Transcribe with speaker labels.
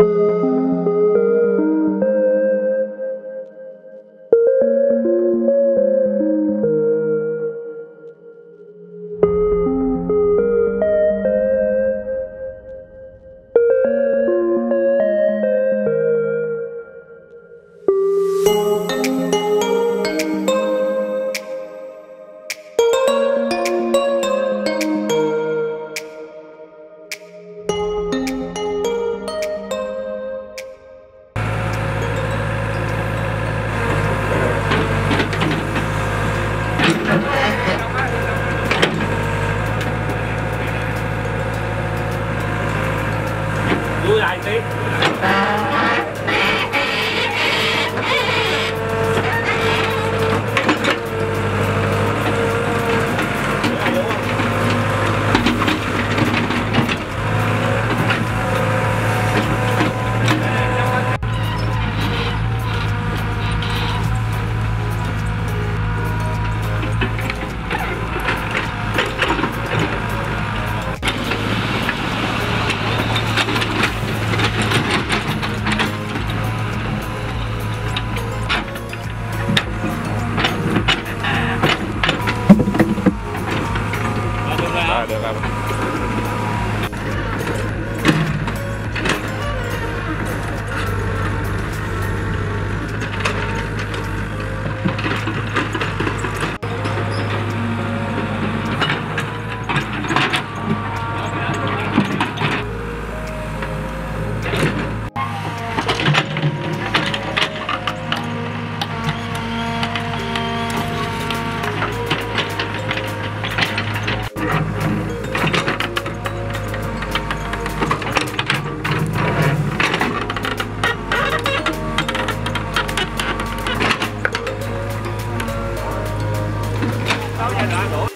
Speaker 1: Thank you. dài tiếp
Speaker 2: j a k
Speaker 3: đó, đó.